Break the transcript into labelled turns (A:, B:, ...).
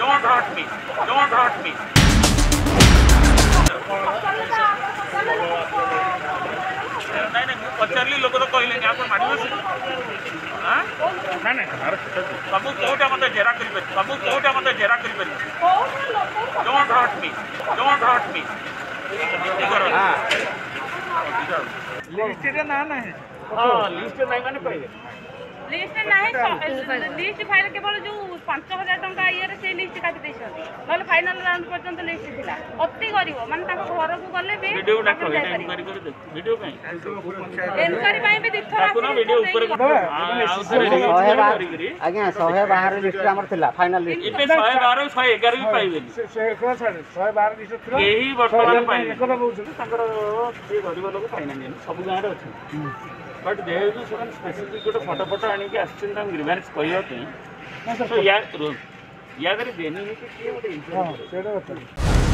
A: Don't hurt me. Don't hurt me. पचारि लोक तो कहले सब कौटा मत जेरा
B: कर सब कौटा
A: मत जेरा कर हाँ। लिस्ट
C: हाँ, तो नहीं माने पहिले लिस्ट नाही अच्छा। लिस्ट फाइल केवल जो 5000 टका ନହେଲେ ଫାଇନାଲ ରାଉଣ୍ଡ ପର୍ଯ୍ୟନ୍ତ ଲିଷ୍ଟ ଥିଲା ଅତି ଗରିବ ମାନେ ତାଙ୍କ ଘରକୁ ଗଲେ ବି ଏନକ୍ୱାରି ପାଇଁ ବି
D: ଆଜ୍ଞା ଶହେ ବାର ଲିଷ୍ଟ ଆମର ଥିଲା ଫାଇନାଲ ଲିଷ୍ଟ
A: ଶହେ ବାର ଶହେ ଏଗାର ବି ପାଇବେନି
B: ଶହେ ବାର ଲିଷ୍ଟ ଥିଲା
A: କେହି ବର୍ତ୍ତମାନ ପାଇବେନି ତାଙ୍କର ଗରିବ ଲୋକ ପାଇନାହାନ୍ତି ସବୁ ଗାଁରେ ଅଛନ୍ତି ବଟ୍ ଯେହେତୁ ସେମାନେ ସ୍ପେସିଫିକ୍ ଗୋଟେ ଫଟୋ ଫଟୋ ଆଣିକି ଆସିଛନ୍ତି ତାଙ୍କୁ ରିଭେନ୍ସ କହିବା ପାଇଁ
B: ಯಾವ್ದಾದ್ರು ನೀವು